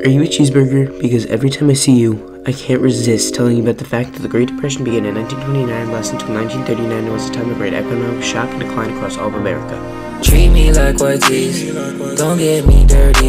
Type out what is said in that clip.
Are you a cheeseburger? Because every time I see you, I can't resist telling you about the fact that the Great Depression began in 1929, lasted until 1939, and was a time of great economic shock and decline across all of America. Treat me like white tees, don't get me dirty.